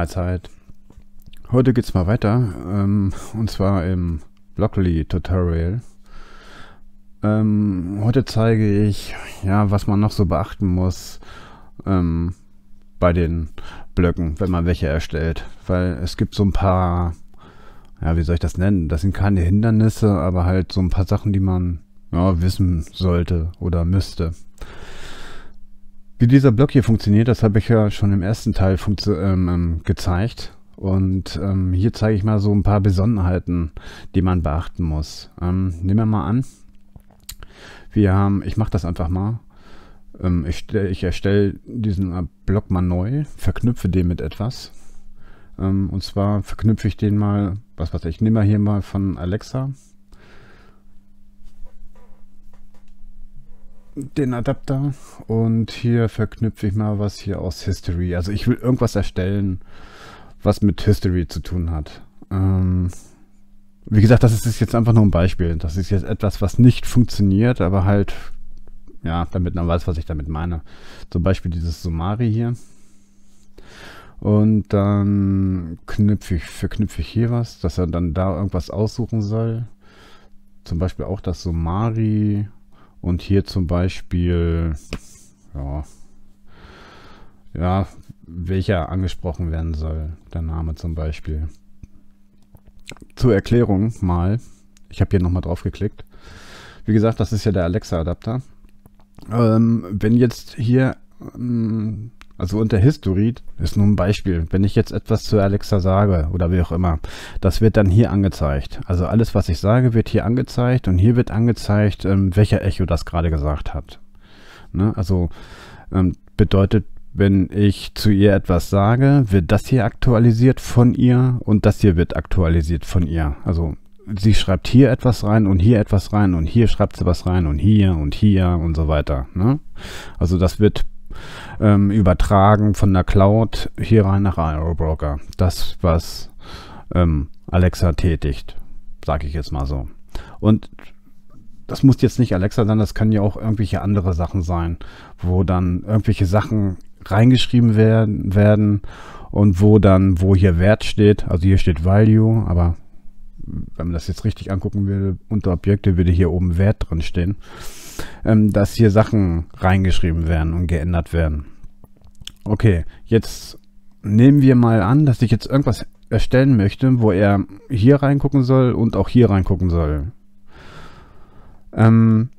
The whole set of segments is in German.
Mahlzeit. Heute geht's mal weiter, ähm, und zwar im Blockly Tutorial. Ähm, heute zeige ich, ja, was man noch so beachten muss ähm, bei den Blöcken, wenn man welche erstellt. Weil es gibt so ein paar, ja, wie soll ich das nennen? Das sind keine Hindernisse, aber halt so ein paar Sachen, die man ja, wissen sollte oder müsste. Wie dieser Block hier funktioniert, das habe ich ja schon im ersten Teil ähm, ähm, gezeigt. Und ähm, hier zeige ich mal so ein paar Besonderheiten, die man beachten muss. Ähm, nehmen wir mal an, wir haben, ich mache das einfach mal. Ähm, ich, ich erstelle diesen Block mal neu, verknüpfe den mit etwas. Ähm, und zwar verknüpfe ich den mal, was weiß ich, nehme hier mal von Alexa den Adapter und hier verknüpfe ich mal was hier aus History. Also ich will irgendwas erstellen, was mit History zu tun hat. Ähm, wie gesagt, das ist jetzt einfach nur ein Beispiel. Das ist jetzt etwas, was nicht funktioniert, aber halt, ja, damit man weiß, was ich damit meine. Zum Beispiel dieses Sumari hier. Und dann knüpfe ich, verknüpfe ich hier was, dass er dann da irgendwas aussuchen soll. Zum Beispiel auch das Sumari und hier zum Beispiel, ja, ja, welcher angesprochen werden soll. Der Name zum Beispiel. Zur Erklärung mal. Ich habe hier nochmal drauf geklickt. Wie gesagt, das ist ja der Alexa-Adapter. Ähm, wenn jetzt hier, ähm, also unter History, ist nur ein Beispiel. Wenn ich jetzt etwas zu Alexa sage oder wie auch immer, das wird dann hier angezeigt. Also alles, was ich sage, wird hier angezeigt und hier wird angezeigt, ähm, welcher Echo das gerade gesagt hat. Ne? Also ähm, bedeutet, wenn ich zu ihr etwas sage, wird das hier aktualisiert von ihr und das hier wird aktualisiert von ihr. Also sie schreibt hier etwas rein und hier etwas rein und hier schreibt sie was rein und hier und hier und so weiter. Ne? Also das wird ähm, übertragen von der Cloud hier rein nach Aerobroker. Das, was ähm, Alexa tätigt, sage ich jetzt mal so. Und das muss jetzt nicht Alexa sein, das können ja auch irgendwelche andere Sachen sein, wo dann irgendwelche Sachen reingeschrieben werden, werden und wo dann, wo hier Wert steht, also hier steht Value, aber wenn man das jetzt richtig angucken will, unter Objekte würde hier oben Wert drin stehen ähm, dass hier Sachen reingeschrieben werden und geändert werden. Okay, jetzt nehmen wir mal an, dass ich jetzt irgendwas erstellen möchte, wo er hier reingucken soll und auch hier reingucken soll. Ähm,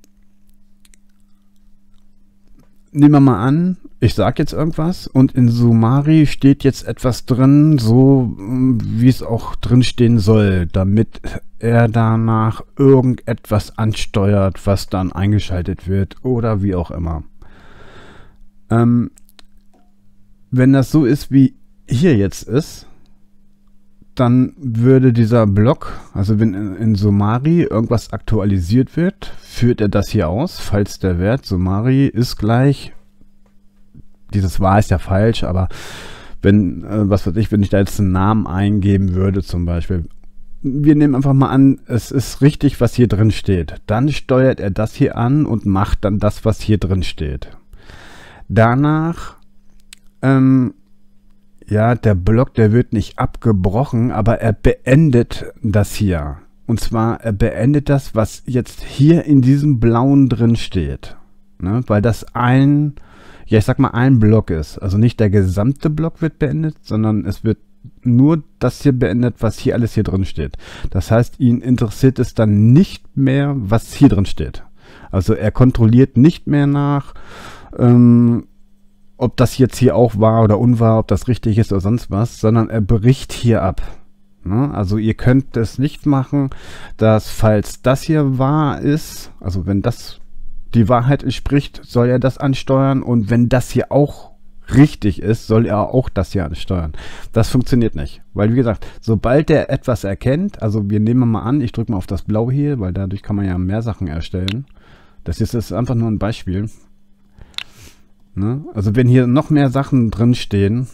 nehmen wir mal an, ich sage jetzt irgendwas und in Sumari steht jetzt etwas drin, so wie es auch drin stehen soll, damit er danach irgendetwas ansteuert, was dann eingeschaltet wird oder wie auch immer. Ähm, wenn das so ist, wie hier jetzt ist, dann würde dieser Block, also wenn in, in Sumari irgendwas aktualisiert wird, führt er das hier aus, falls der Wert Sumari ist gleich, dieses war ist ja falsch, aber wenn, äh, was weiß ich, wenn ich da jetzt einen Namen eingeben würde zum Beispiel, wir nehmen einfach mal an, es ist richtig, was hier drin steht. Dann steuert er das hier an und macht dann das, was hier drin steht. Danach, ähm, ja, der Block, der wird nicht abgebrochen, aber er beendet das hier. Und zwar, er beendet das, was jetzt hier in diesem blauen drin steht. Ne? Weil das ein, ja, ich sag mal, ein Block ist. Also nicht der gesamte Block wird beendet, sondern es wird nur das hier beendet, was hier alles hier drin steht. Das heißt, ihn interessiert es dann nicht mehr, was hier drin steht. Also er kontrolliert nicht mehr nach, ähm, ob das jetzt hier auch wahr oder unwahr, ob das richtig ist oder sonst was, sondern er bricht hier ab. Ne? Also ihr könnt es nicht machen, dass falls das hier wahr ist, also wenn das die Wahrheit entspricht, soll er das ansteuern und wenn das hier auch richtig ist, soll er auch das hier ansteuern. Das funktioniert nicht. Weil, wie gesagt, sobald er etwas erkennt, also wir nehmen mal an, ich drücke mal auf das Blau hier, weil dadurch kann man ja mehr Sachen erstellen. Das ist, ist einfach nur ein Beispiel. Ne? Also wenn hier noch mehr Sachen drin stehen,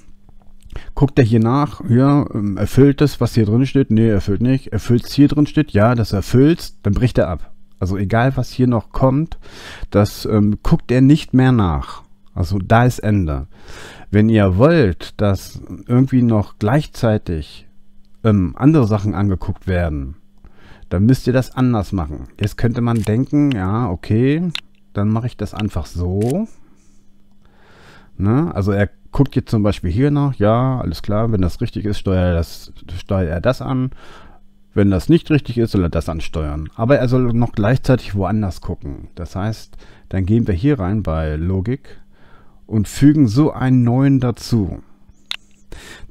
guckt er hier nach, ja, ähm, erfüllt es, was hier drin steht? Nee, erfüllt nicht. Erfüllt es hier drin steht? Ja, das erfüllt, dann bricht er ab. Also egal, was hier noch kommt, das ähm, guckt er nicht mehr nach. Also da ist Ende. Wenn ihr wollt, dass irgendwie noch gleichzeitig ähm, andere Sachen angeguckt werden, dann müsst ihr das anders machen. Jetzt könnte man denken, ja, okay, dann mache ich das einfach so. Ne? Also er guckt jetzt zum Beispiel hier nach, ja, alles klar, wenn das richtig ist, steuert er das, steuert er das an. Wenn das nicht richtig ist, soll er das ansteuern. Aber er soll noch gleichzeitig woanders gucken. Das heißt, dann gehen wir hier rein bei Logik und fügen so einen neuen dazu.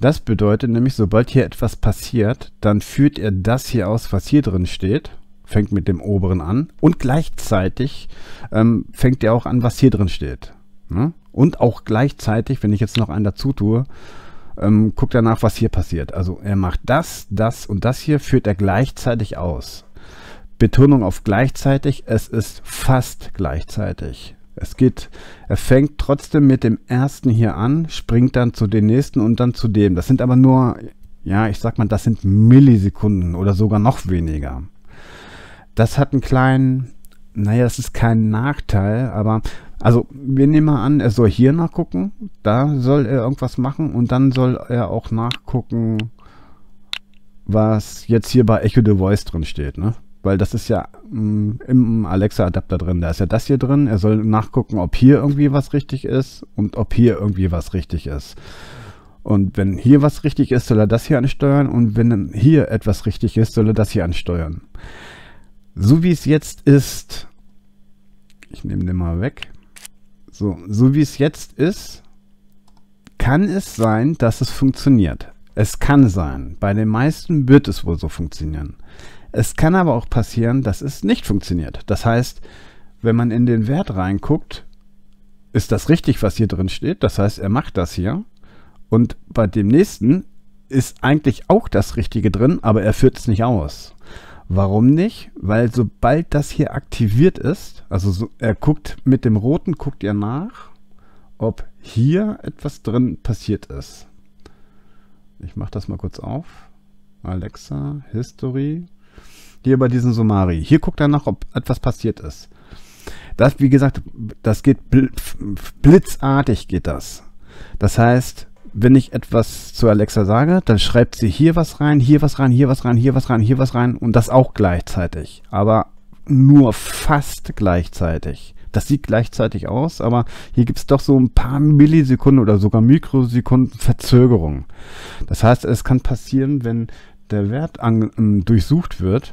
Das bedeutet nämlich, sobald hier etwas passiert, dann führt er das hier aus, was hier drin steht, fängt mit dem oberen an und gleichzeitig ähm, fängt er auch an, was hier drin steht. Ne? Und auch gleichzeitig, wenn ich jetzt noch einen dazu tue, ähm, guckt er nach, was hier passiert. Also er macht das, das und das hier, führt er gleichzeitig aus. Betonung auf gleichzeitig, es ist fast gleichzeitig. Es geht, er fängt trotzdem mit dem ersten hier an, springt dann zu den nächsten und dann zu dem. Das sind aber nur, ja, ich sag mal, das sind Millisekunden oder sogar noch weniger. Das hat einen kleinen, naja, das ist kein Nachteil, aber also wir nehmen mal an, er soll hier nachgucken, da soll er irgendwas machen und dann soll er auch nachgucken, was jetzt hier bei Echo the Voice drin steht, ne? weil das ist ja mh, mm, im Alexa-Adapter drin. Da ist ja das hier drin. Er soll nachgucken, ob hier irgendwie was richtig ist und ob hier irgendwie was richtig ist. Und wenn hier was richtig ist, soll er das hier ansteuern und wenn hier etwas richtig ist, soll er das hier ansteuern. So wie es jetzt ist, ich nehme den mal weg. So, so wie es jetzt ist, kann es sein, dass es funktioniert. Es kann sein. Bei den meisten wird es wohl so funktionieren. Es kann aber auch passieren, dass es nicht funktioniert. Das heißt, wenn man in den Wert reinguckt, ist das richtig, was hier drin steht. Das heißt, er macht das hier. Und bei dem nächsten ist eigentlich auch das Richtige drin, aber er führt es nicht aus. Warum nicht? Weil sobald das hier aktiviert ist, also so, er guckt mit dem roten, guckt er nach, ob hier etwas drin passiert ist. Ich mache das mal kurz auf. Alexa, History. Hier bei diesem Sumari. Hier guckt er nach, ob etwas passiert ist. Das, wie gesagt, das geht blitzartig geht das. Das heißt, wenn ich etwas zu Alexa sage, dann schreibt sie hier was rein, hier was rein, hier was rein, hier was rein, hier was rein und das auch gleichzeitig. Aber nur fast gleichzeitig. Das sieht gleichzeitig aus, aber hier gibt es doch so ein paar Millisekunden oder sogar Mikrosekunden Verzögerung. Das heißt, es kann passieren, wenn der Wert an, um, durchsucht wird,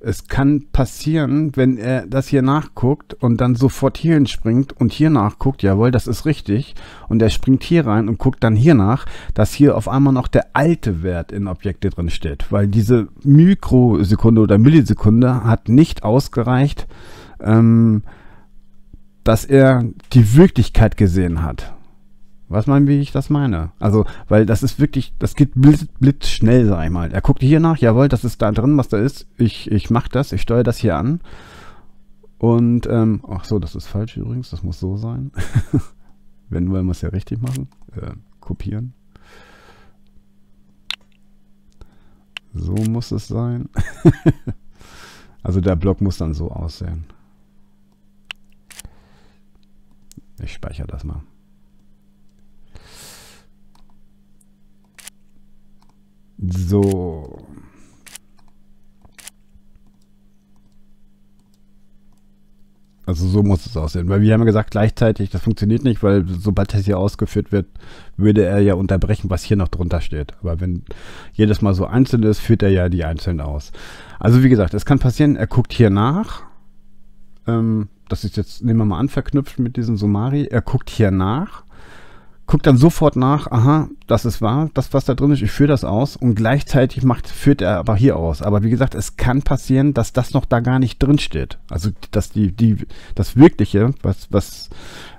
es kann passieren, wenn er das hier nachguckt und dann sofort hierhin springt und hier nachguckt, jawohl, das ist richtig, und er springt hier rein und guckt dann hier nach, dass hier auf einmal noch der alte Wert in Objekte drin steht, weil diese Mikrosekunde oder Millisekunde hat nicht ausgereicht, ähm, dass er die Wirklichkeit gesehen hat. Was meinen, wie ich das meine? Also, weil das ist wirklich, das geht blitz, blitz sag ich mal. Er guckt hier nach, jawohl, das ist da drin, was da ist. Ich, ich mach das, ich steuere das hier an. Und, ähm, ach so, das ist falsch übrigens, das muss so sein. Wenn wollen wir es ja richtig machen. Äh, kopieren. So muss es sein. also der Block muss dann so aussehen. Ich speichere das mal. So. Also so muss es aussehen. Weil wir haben ja gesagt, gleichzeitig, das funktioniert nicht, weil sobald das hier ausgeführt wird, würde er ja unterbrechen, was hier noch drunter steht. Aber wenn jedes Mal so einzeln ist, führt er ja die einzeln aus. Also wie gesagt, es kann passieren, er guckt hier nach. Ähm, das ist jetzt, nehmen wir mal an, verknüpft mit diesem Sumari. Er guckt hier nach guckt dann sofort nach, aha, das ist wahr, das, was da drin ist, ich führe das aus und gleichzeitig macht, führt er aber hier aus. Aber wie gesagt, es kann passieren, dass das noch da gar nicht drin steht. Also, dass die, die, das Wirkliche, was, was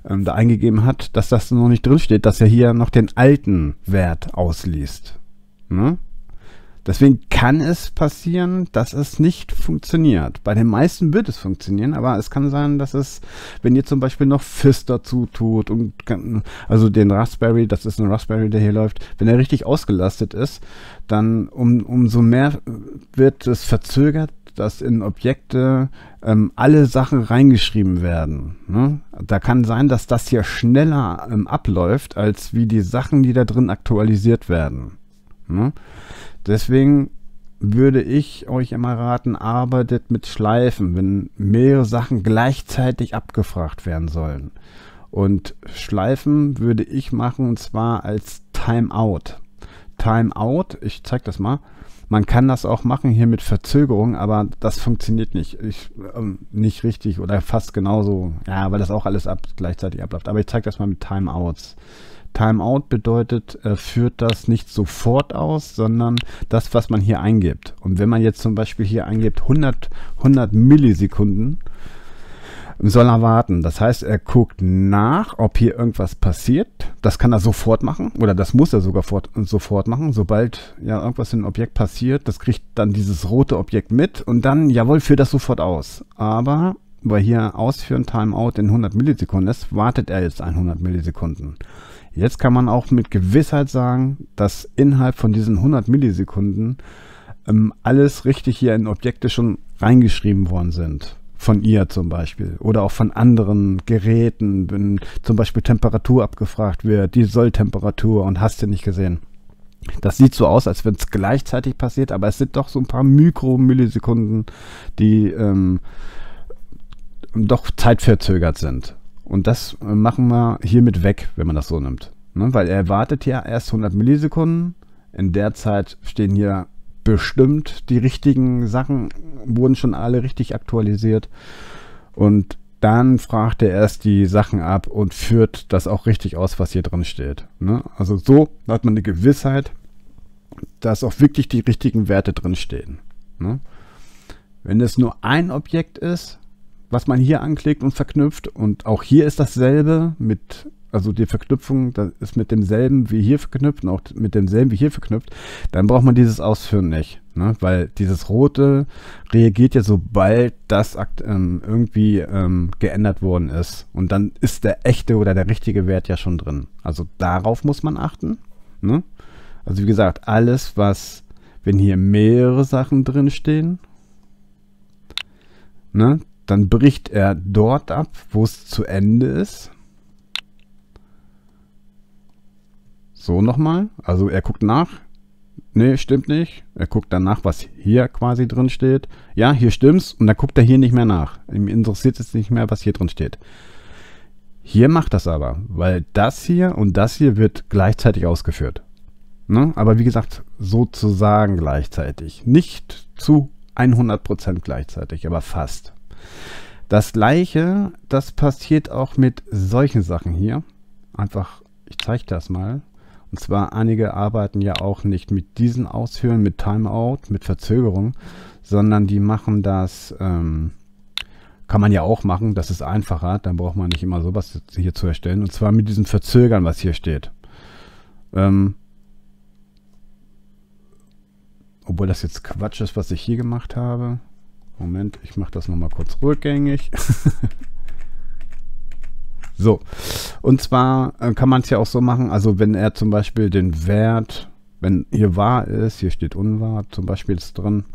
ähm, da eingegeben hat, dass das noch nicht drin steht, dass er hier noch den alten Wert ausliest. Ne? Deswegen kann es passieren, dass es nicht funktioniert. Bei den meisten wird es funktionieren, aber es kann sein, dass es, wenn ihr zum Beispiel noch FIS dazu tut und also den Raspberry, das ist ein Raspberry, der hier läuft, wenn er richtig ausgelastet ist, dann um, umso mehr wird es verzögert, dass in Objekte ähm, alle Sachen reingeschrieben werden. Ne? Da kann sein, dass das hier schneller ähm, abläuft, als wie die Sachen, die da drin aktualisiert werden. Ne? Deswegen würde ich euch immer raten, arbeitet mit Schleifen, wenn mehrere Sachen gleichzeitig abgefragt werden sollen. Und Schleifen würde ich machen und zwar als Timeout. Timeout, ich zeige das mal. Man kann das auch machen hier mit Verzögerung, aber das funktioniert nicht. Ich, ähm, nicht richtig oder fast genauso. Ja, weil das auch alles ab, gleichzeitig abläuft. Aber ich zeige das mal mit Timeouts. Timeout bedeutet, er führt das nicht sofort aus, sondern das, was man hier eingibt. Und wenn man jetzt zum Beispiel hier eingibt 100, 100 Millisekunden, soll er warten. Das heißt, er guckt nach, ob hier irgendwas passiert. Das kann er sofort machen oder das muss er sogar fort, sofort machen. Sobald ja irgendwas in einem Objekt passiert, das kriegt dann dieses rote Objekt mit und dann, jawohl, führt das sofort aus. Aber weil hier ausführen Timeout in 100 Millisekunden ist, wartet er jetzt 100 Millisekunden. Jetzt kann man auch mit Gewissheit sagen, dass innerhalb von diesen 100 Millisekunden ähm, alles richtig hier in Objekte schon reingeschrieben worden sind. Von ihr zum Beispiel. Oder auch von anderen Geräten, wenn zum Beispiel Temperatur abgefragt wird, die Solltemperatur und hast du nicht gesehen. Das sieht so aus, als wenn es gleichzeitig passiert, aber es sind doch so ein paar Mikromillisekunden, die ähm, doch zeitverzögert sind. Und das äh, machen wir hiermit weg, wenn man das so nimmt. Ne? Weil er wartet ja erst 100 Millisekunden. In der Zeit stehen hier bestimmt die richtigen Sachen, wurden schon alle richtig aktualisiert. Und dann fragt er erst die Sachen ab und führt das auch richtig aus, was hier drin steht. Ne? Also so hat man eine Gewissheit, dass auch wirklich die richtigen Werte drin stehen. Ne? Wenn es nur ein Objekt ist, was man hier anklickt und verknüpft. Und auch hier ist dasselbe mit, also die Verknüpfung, das ist mit demselben wie hier verknüpft und auch mit demselben wie hier verknüpft. Dann braucht man dieses Ausführen nicht, ne? weil dieses rote reagiert ja sobald das ähm, irgendwie ähm, geändert worden ist. Und dann ist der echte oder der richtige Wert ja schon drin. Also darauf muss man achten. Ne? Also wie gesagt, alles, was, wenn hier mehrere Sachen drin stehen, ne, dann bricht er dort ab, wo es zu Ende ist. So nochmal. Also er guckt nach. Nee, stimmt nicht. Er guckt dann nach, was hier quasi drin steht. Ja, hier stimmt's. Und dann guckt er hier nicht mehr nach. Ihm interessiert es nicht mehr, was hier drin steht. Hier macht das aber, weil das hier und das hier wird gleichzeitig ausgeführt. Ne? Aber wie gesagt, sozusagen gleichzeitig. Nicht zu 100% gleichzeitig, aber fast. Das gleiche, das passiert auch mit solchen Sachen hier. Einfach, ich zeige das mal. Und zwar, einige arbeiten ja auch nicht mit diesen Ausführen, mit Timeout, mit Verzögerung, sondern die machen das, ähm, kann man ja auch machen, das ist einfacher, dann braucht man nicht immer sowas hier zu erstellen. Und zwar mit diesem Verzögern, was hier steht. Ähm, obwohl das jetzt Quatsch ist, was ich hier gemacht habe. Moment, ich mache das nochmal kurz rückgängig. so, und zwar äh, kann man es ja auch so machen, also wenn er zum Beispiel den Wert, wenn hier wahr ist, hier steht unwahr, zum Beispiel ist drin,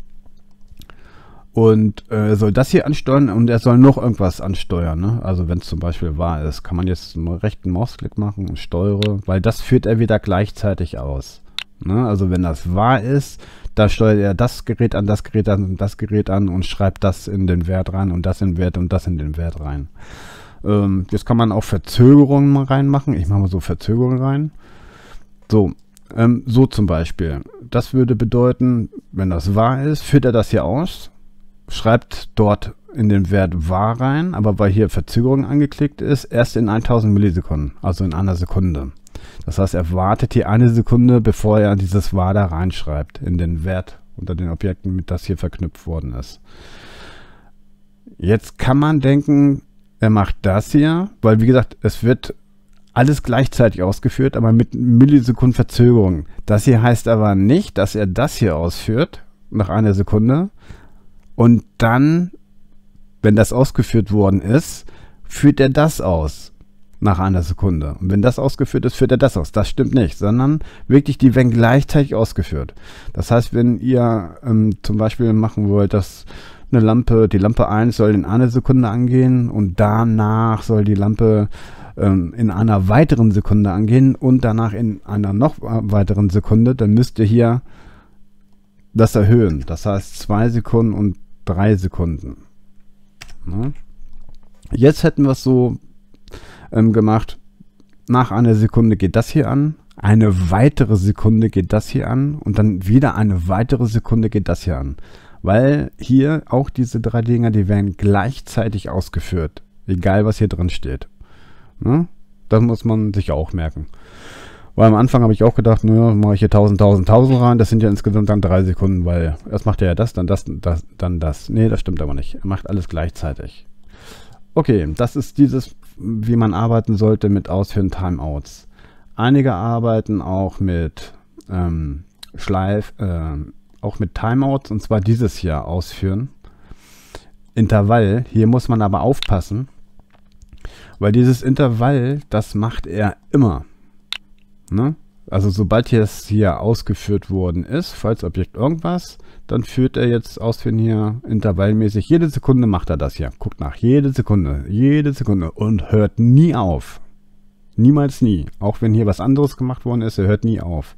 und äh, soll das hier ansteuern und er soll noch irgendwas ansteuern. Ne? Also wenn es zum Beispiel wahr ist, kann man jetzt einen rechten Mausklick machen und steuere, weil das führt er wieder gleichzeitig aus. Ne? Also wenn das wahr ist, da steuert er das Gerät an, das Gerät an und das Gerät an und schreibt das in den Wert rein und das in den Wert und das in den Wert rein. Ähm, jetzt kann man auch Verzögerungen reinmachen. Ich mache mal so Verzögerungen rein. So, ähm, so zum Beispiel. Das würde bedeuten, wenn das wahr ist, führt er das hier aus, schreibt dort in den Wert wahr rein, aber weil hier Verzögerung angeklickt ist, erst in 1000 Millisekunden, also in einer Sekunde. Das heißt, er wartet hier eine Sekunde, bevor er dieses da reinschreibt in den Wert unter den Objekten, mit das hier verknüpft worden ist. Jetzt kann man denken, er macht das hier, weil wie gesagt, es wird alles gleichzeitig ausgeführt, aber mit Millisekunden Verzögerung. Das hier heißt aber nicht, dass er das hier ausführt nach einer Sekunde und dann, wenn das ausgeführt worden ist, führt er das aus nach einer Sekunde. Und wenn das ausgeführt ist, führt er das aus. Das stimmt nicht, sondern wirklich, die werden gleichzeitig ausgeführt. Das heißt, wenn ihr ähm, zum Beispiel machen wollt, dass eine Lampe, die Lampe 1 soll in einer Sekunde angehen und danach soll die Lampe ähm, in einer weiteren Sekunde angehen und danach in einer noch weiteren Sekunde, dann müsst ihr hier das erhöhen. Das heißt zwei Sekunden und drei Sekunden. Ne? Jetzt hätten wir es so ähm, gemacht, nach einer Sekunde geht das hier an, eine weitere Sekunde geht das hier an und dann wieder eine weitere Sekunde geht das hier an. Weil hier auch diese drei Dinger, die werden gleichzeitig ausgeführt. Egal was hier drin steht. Ne? Das muss man sich auch merken. Weil am Anfang habe ich auch gedacht, naja, mache ich hier 1000, 1000, 1000 rein. Das sind ja insgesamt dann drei Sekunden, weil erst macht er ja das, dann das, das, dann das. Nee, das stimmt aber nicht. Er macht alles gleichzeitig. Okay, das ist dieses, wie man arbeiten sollte mit Ausführen Timeouts. Einige arbeiten auch mit ähm, Schleif, äh, auch mit Timeouts und zwar dieses hier ausführen. Intervall, hier muss man aber aufpassen, weil dieses Intervall, das macht er immer. Ne? Also sobald es hier ausgeführt worden ist, falls Objekt irgendwas, dann führt er jetzt ausführen hier intervallmäßig. Jede Sekunde macht er das hier. Guckt nach. Jede Sekunde. Jede Sekunde. Und hört nie auf. Niemals nie. Auch wenn hier was anderes gemacht worden ist, er hört nie auf.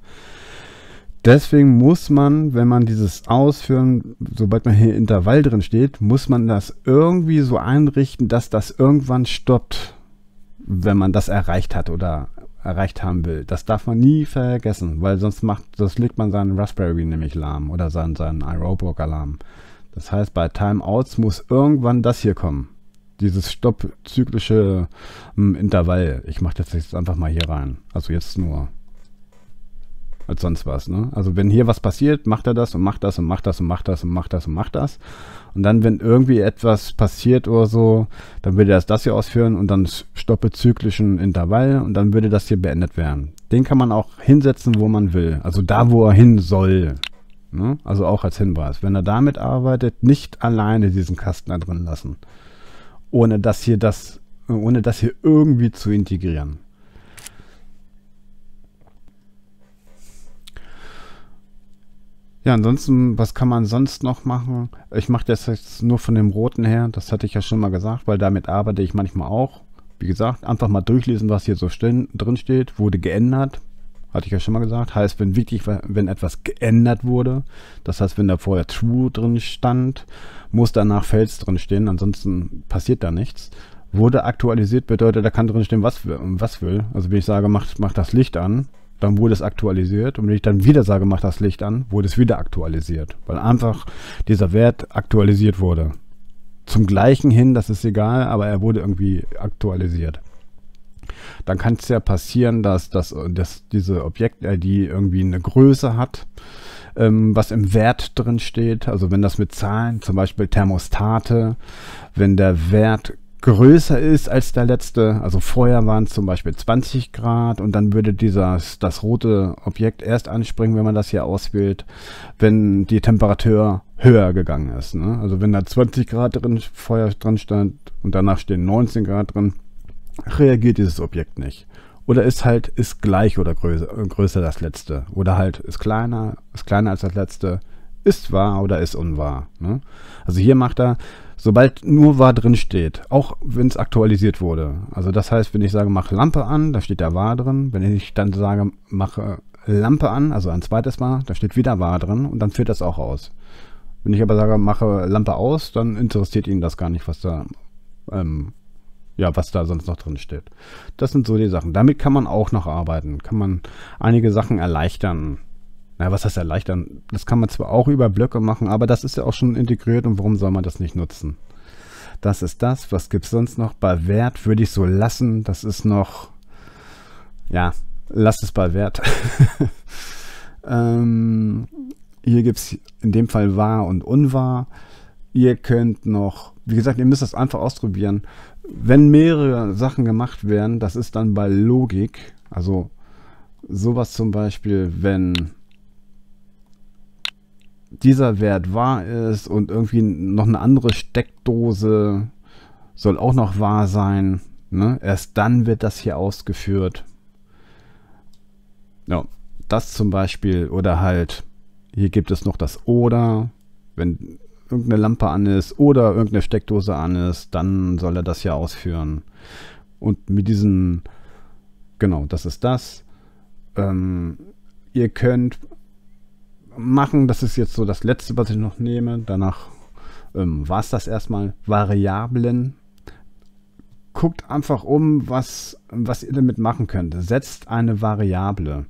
Deswegen muss man, wenn man dieses Ausführen, sobald man hier Intervall drin steht, muss man das irgendwie so einrichten, dass das irgendwann stoppt, wenn man das erreicht hat oder erreicht haben will. Das darf man nie vergessen, weil sonst macht, das legt man seinen Raspberry nämlich lahm oder seinen, seinen iRobot-Alarm. Das heißt, bei Timeouts muss irgendwann das hier kommen. Dieses stoppzyklische ähm, Intervall. Ich mache das jetzt einfach mal hier rein. Also jetzt nur als sonst was. Ne? Also wenn hier was passiert, macht er das und macht das und macht das und macht das und macht das und macht das. Und dann, wenn irgendwie etwas passiert oder so, dann würde er das hier ausführen und dann stoppe zyklischen Intervall und dann würde das hier beendet werden. Den kann man auch hinsetzen, wo man will. Also da, wo er hin soll. Ne? Also auch als Hinweis. Wenn er damit arbeitet, nicht alleine diesen Kasten da drin lassen. Ohne das hier das, ohne das hier irgendwie zu integrieren. Ja, ansonsten, was kann man sonst noch machen? Ich mache das jetzt nur von dem roten her, das hatte ich ja schon mal gesagt, weil damit arbeite ich manchmal auch. Wie gesagt, einfach mal durchlesen, was hier so drin steht, wurde geändert. Hatte ich ja schon mal gesagt. Heißt, wenn wichtig, wenn etwas geändert wurde, das heißt, wenn da vorher True drin stand, muss danach False drin stehen, ansonsten passiert da nichts. Wurde aktualisiert bedeutet, da kann drin stehen, was, was will. Also wenn ich sage, mach, mach das Licht an, dann wurde es aktualisiert und wenn ich dann wieder sage, mach das Licht an, wurde es wieder aktualisiert, weil einfach dieser Wert aktualisiert wurde. Zum gleichen hin, das ist egal, aber er wurde irgendwie aktualisiert. Dann kann es ja passieren, dass, dass, dass diese Objekt-ID irgendwie eine Größe hat, ähm, was im Wert drin steht. Also wenn das mit Zahlen, zum Beispiel Thermostate, wenn der Wert größer ist als der letzte. Also vorher waren es zum Beispiel 20 Grad und dann würde dieses, das rote Objekt erst anspringen, wenn man das hier auswählt, wenn die Temperatur höher gegangen ist. Ne? Also wenn da 20 Grad drin, vorher drin stand und danach stehen 19 Grad drin, reagiert dieses Objekt nicht. Oder ist halt, ist gleich oder größer, größer das letzte. Oder halt ist kleiner, ist kleiner als das letzte, ist wahr oder ist unwahr. Ne? Also hier macht er sobald nur wahr drin steht, auch wenn es aktualisiert wurde. Also das heißt, wenn ich sage, mach Lampe an, da steht da wahr drin. Wenn ich dann sage, mache Lampe an, also ein zweites Mal, da steht wieder wahr drin und dann führt das auch aus. Wenn ich aber sage, mache Lampe aus, dann interessiert ihn das gar nicht, was da, ähm, ja, was da sonst noch drin steht. Das sind so die Sachen. Damit kann man auch noch arbeiten, kann man einige Sachen erleichtern na, was heißt erleichtern? Das kann man zwar auch über Blöcke machen, aber das ist ja auch schon integriert und warum soll man das nicht nutzen? Das ist das. Was gibt es sonst noch? Bei Wert würde ich so lassen. Das ist noch, ja, lasst es bei Wert. ähm, hier gibt es in dem Fall wahr und unwahr. Ihr könnt noch, wie gesagt, ihr müsst das einfach ausprobieren. Wenn mehrere Sachen gemacht werden, das ist dann bei Logik. Also sowas zum Beispiel, wenn dieser Wert wahr ist und irgendwie noch eine andere Steckdose soll auch noch wahr sein, Ne? Erst dann wird das hier ausgeführt. Ja, das zum Beispiel oder halt, hier gibt es noch das oder, wenn irgendeine Lampe an ist oder irgendeine Steckdose an ist, dann soll er das hier ausführen. Und mit diesen, genau, das ist das. Ähm, ihr könnt machen, das ist jetzt so das letzte, was ich noch nehme. Danach ähm, war es das erstmal. Variablen. Guckt einfach um, was, was ihr damit machen könnt. Setzt eine Variable.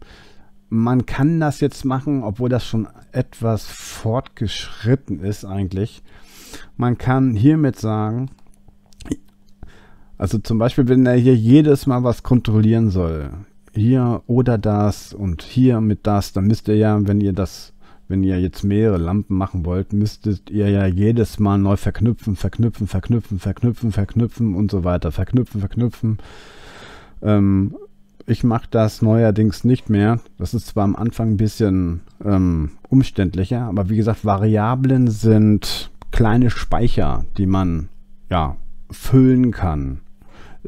Man kann das jetzt machen, obwohl das schon etwas fortgeschritten ist eigentlich. Man kann hiermit sagen, also zum Beispiel, wenn er hier jedes Mal was kontrollieren soll, hier oder das und hier mit das, dann müsst ihr ja, wenn ihr das wenn ihr jetzt mehrere Lampen machen wollt, müsstet ihr ja jedes Mal neu verknüpfen, verknüpfen, verknüpfen, verknüpfen, verknüpfen und so weiter. Verknüpfen, verknüpfen. Ähm, ich mache das neuerdings nicht mehr. Das ist zwar am Anfang ein bisschen ähm, umständlicher, aber wie gesagt, Variablen sind kleine Speicher, die man ja füllen kann.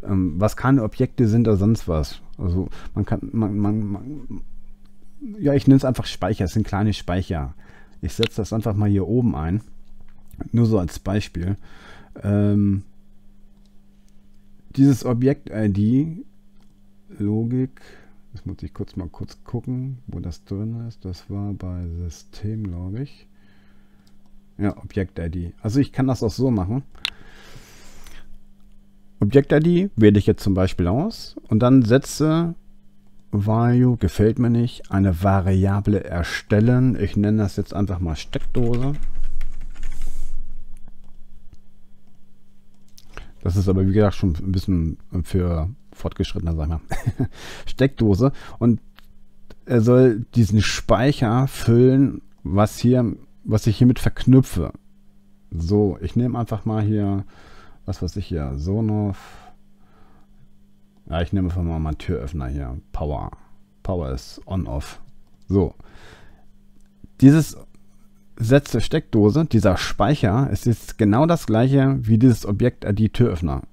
Ähm, was keine Objekte sind oder sonst was. Also man kann, man, man, man ja, ich nenne es einfach Speicher. Es sind kleine Speicher. Ich setze das einfach mal hier oben ein. Nur so als Beispiel. Ähm, dieses Objekt-ID, Logik, das muss ich kurz mal kurz gucken, wo das drin ist. Das war bei System, glaube ich. Ja, Objekt-ID. Also ich kann das auch so machen. Objekt-ID wähle ich jetzt zum Beispiel aus und dann setze Value gefällt mir nicht. Eine Variable erstellen. Ich nenne das jetzt einfach mal Steckdose. Das ist aber wie gesagt schon ein bisschen für fortgeschrittener, sag mal. Steckdose. Und er soll diesen Speicher füllen, was hier, was ich hiermit verknüpfe. So, ich nehme einfach mal hier, was weiß ich hier, Sonoff ja, ich nehme einfach mal meinen Türöffner hier. Power. Power ist on-off. So. Dieses Sätze Steckdose, dieser Speicher, ist jetzt genau das gleiche wie dieses Objekt ID Türöffner.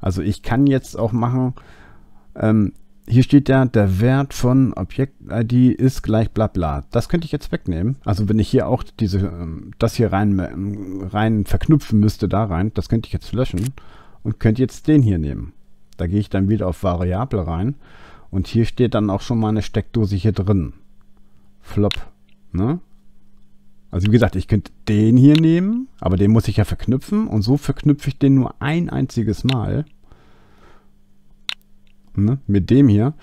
Also ich kann jetzt auch machen, ähm, hier steht ja, der Wert von Objekt-ID ist gleich bla bla. Das könnte ich jetzt wegnehmen. Also wenn ich hier auch diese, ähm, das hier rein, rein verknüpfen müsste da rein, das könnte ich jetzt löschen und könnte jetzt den hier nehmen. Da gehe ich dann wieder auf Variable rein. Und hier steht dann auch schon mal eine Steckdose hier drin. Flop. Ne? Also wie gesagt, ich könnte den hier nehmen, aber den muss ich ja verknüpfen. Und so verknüpfe ich den nur ein einziges Mal. Ne? Mit dem hier.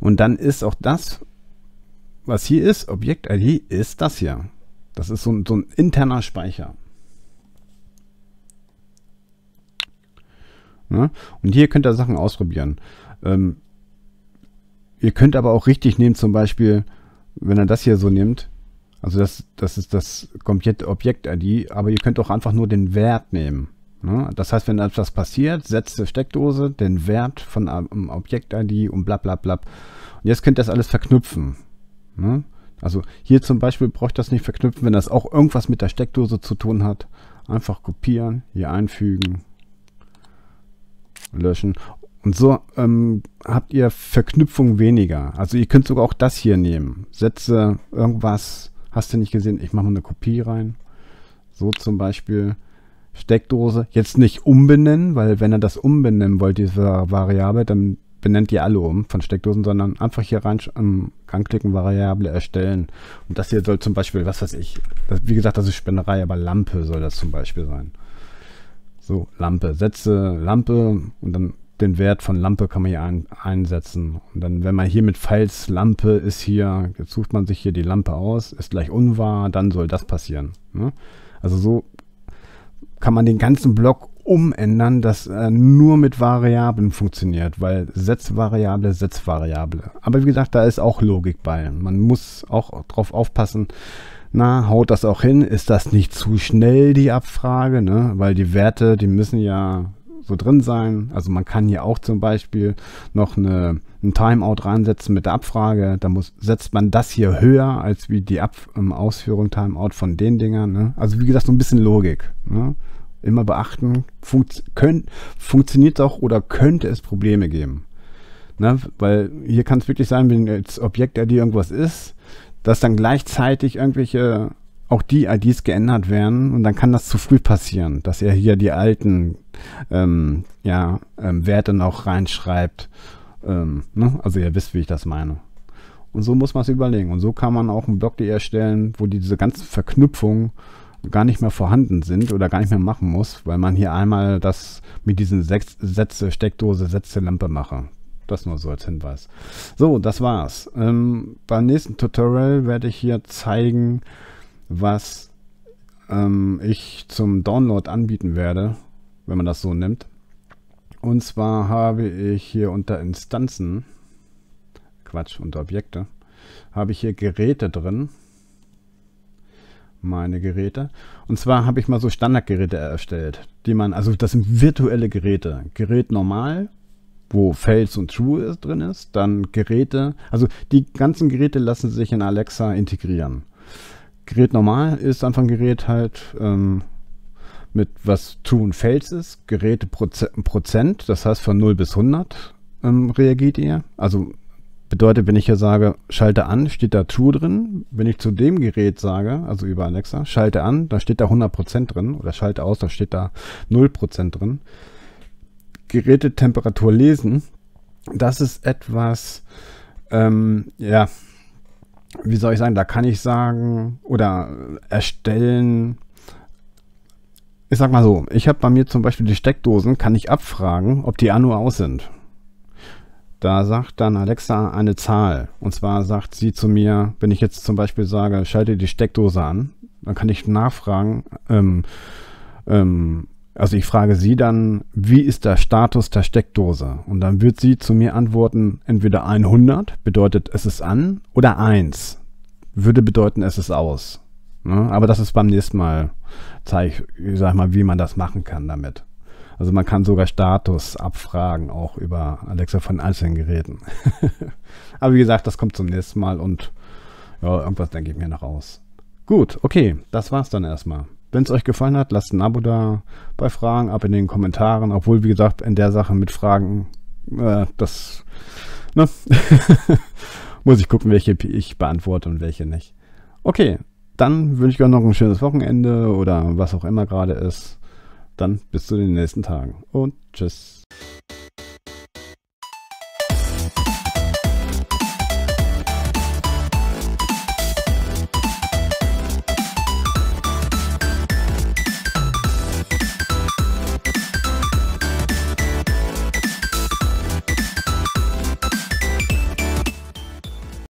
Und dann ist auch das, was hier ist, Objekt-ID, ist das hier. Das ist so ein, so ein interner Speicher. Ne? Und hier könnt ihr Sachen ausprobieren. Ähm, ihr könnt aber auch richtig nehmen, zum Beispiel, wenn ihr das hier so nimmt, also das, das ist das komplette Objekt-ID, aber ihr könnt auch einfach nur den Wert nehmen. Ne? Das heißt, wenn etwas passiert, setzt die Steckdose den Wert von einem Objekt-ID und bla bla bla. Und jetzt könnt ihr das alles verknüpfen. Ne? Also hier zum Beispiel braucht das nicht verknüpfen, wenn das auch irgendwas mit der Steckdose zu tun hat. Einfach kopieren, hier einfügen, löschen. Und so ähm, habt ihr Verknüpfung weniger. Also ihr könnt sogar auch das hier nehmen. Sätze, irgendwas, hast du nicht gesehen, ich mache mal eine Kopie rein. So zum Beispiel Steckdose. Jetzt nicht umbenennen, weil wenn ihr das umbenennen wollt, diese Variable, dann benennt ihr alle um von Steckdosen, sondern einfach hier rein ähm, anklicken, Variable erstellen. Und das hier soll zum Beispiel, was weiß ich, das, wie gesagt, das ist Spenderei, aber Lampe soll das zum Beispiel sein. So, Lampe. Setze Lampe und dann den Wert von Lampe kann man hier ein, einsetzen. Und dann, wenn man hier mit Files Lampe ist hier, jetzt sucht man sich hier die Lampe aus, ist gleich unwahr, dann soll das passieren. Ne? Also so kann man den ganzen Block umändern, dass er nur mit Variablen funktioniert, weil Setzvariable, Setzvariable. Aber wie gesagt, da ist auch Logik bei. Man muss auch drauf aufpassen, na, haut das auch hin? Ist das nicht zu schnell, die Abfrage? Ne? Weil die Werte, die müssen ja so drin sein. Also man kann hier auch zum Beispiel noch eine, ein Timeout reinsetzen mit der Abfrage. Da muss, setzt man das hier höher als wie die Ab ähm, Ausführung Timeout von den Dingern. Ne? Also wie gesagt, so ein bisschen Logik. Ne? Immer beachten, funkt, könnt, funktioniert auch oder könnte es Probleme geben. Ne? Weil hier kann es wirklich sein, wenn jetzt Objekt ID irgendwas ist, dass dann gleichzeitig irgendwelche auch die IDs geändert werden und dann kann das zu früh passieren, dass er hier die alten ähm, ja, ähm, Werte noch reinschreibt. Ähm, ne? Also ihr wisst, wie ich das meine. Und so muss man es überlegen. Und so kann man auch einen Blog erstellen, wo diese ganzen Verknüpfungen gar nicht mehr vorhanden sind oder gar nicht mehr machen muss, weil man hier einmal das mit diesen sechs Sätze, Steckdose, Sätze, Lampe mache. Das nur so als Hinweis. So, das war's. Ähm, beim nächsten Tutorial werde ich hier zeigen, was ähm, ich zum Download anbieten werde, wenn man das so nimmt. Und zwar habe ich hier unter Instanzen, Quatsch, unter Objekte, habe ich hier Geräte drin. Meine Geräte. Und zwar habe ich mal so Standardgeräte erstellt, die man, also das sind virtuelle Geräte. Gerät normal, wo Fails und True drin ist. Dann Geräte, also die ganzen Geräte lassen sich in Alexa integrieren. Gerät normal ist einfach ein Gerät halt ähm, mit was True und False ist. Geräte Prozent, das heißt von 0 bis 100 ähm, reagiert ihr. Also bedeutet, wenn ich hier sage, schalte an, steht da True drin. Wenn ich zu dem Gerät sage, also über Alexa, schalte an, da steht da 100% drin. Oder schalte aus, da steht da 0% drin. Gerätetemperatur lesen, das ist etwas, ähm, ja, wie soll ich sagen, da kann ich sagen oder erstellen. Ich sag mal so, ich habe bei mir zum Beispiel die Steckdosen, kann ich abfragen, ob die an oder aus sind. Da sagt dann Alexa eine Zahl. Und zwar sagt sie zu mir, wenn ich jetzt zum Beispiel sage, schalte die Steckdose an, dann kann ich nachfragen, ähm, ähm, also ich frage sie dann, wie ist der Status der Steckdose? Und dann wird sie zu mir antworten, entweder 100, bedeutet es ist an, oder 1, würde bedeuten es ist aus. Ne? Aber das ist beim nächsten Mal, zeige ich, sag mal, wie man das machen kann damit. Also man kann sogar Status abfragen, auch über Alexa von einzelnen Geräten. Aber wie gesagt, das kommt zum nächsten Mal und ja, irgendwas denke ich mir noch aus. Gut, okay, das war's dann erstmal. Wenn es euch gefallen hat, lasst ein Abo da. Bei Fragen ab in den Kommentaren. Obwohl, wie gesagt, in der Sache mit Fragen, äh, das ne? muss ich gucken, welche ich beantworte und welche nicht. Okay, dann wünsche ich euch noch ein schönes Wochenende oder was auch immer gerade ist. Dann bis zu den nächsten Tagen und tschüss.